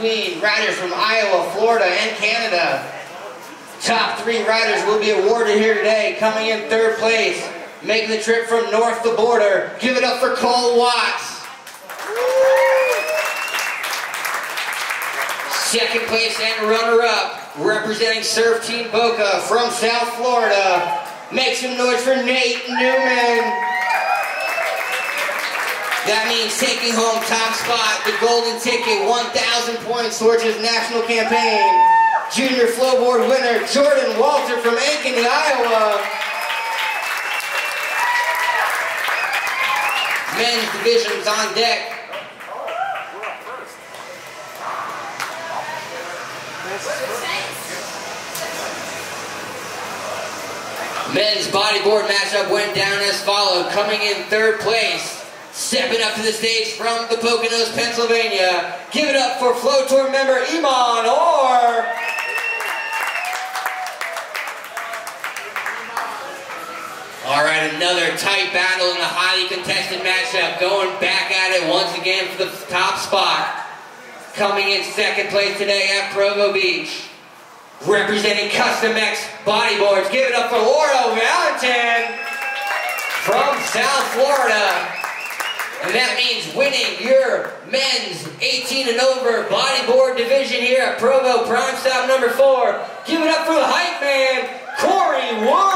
between riders from Iowa, Florida, and Canada. Top three riders will be awarded here today. Coming in third place, making the trip from north the border. Give it up for Cole Watts. Second place and runner-up, representing Surf Team Boca from South Florida. Make some noise for Nate Newman. That means taking home top spot, the golden ticket, 1,000 points towards his national campaign. Junior flowboard winner, Jordan Walter from Ankeny, Iowa. Men's divisions on deck. Men's bodyboard matchup went down as followed. Coming in third place, stepping up to the stage from the Poconos, Pennsylvania. Give it up for Flow Tour member Iman Or. All right, another tight battle in a highly contested matchup. Going back at it once again for the top spot. Coming in second place today at Provo Beach. Representing Custom X Bodyboards, give it up for Laurel Valentin from South Florida. And that means winning your men's 18 and over bodyboard division here at Provo Prime Stop number four. Give it up for the hype man, Corey Wood.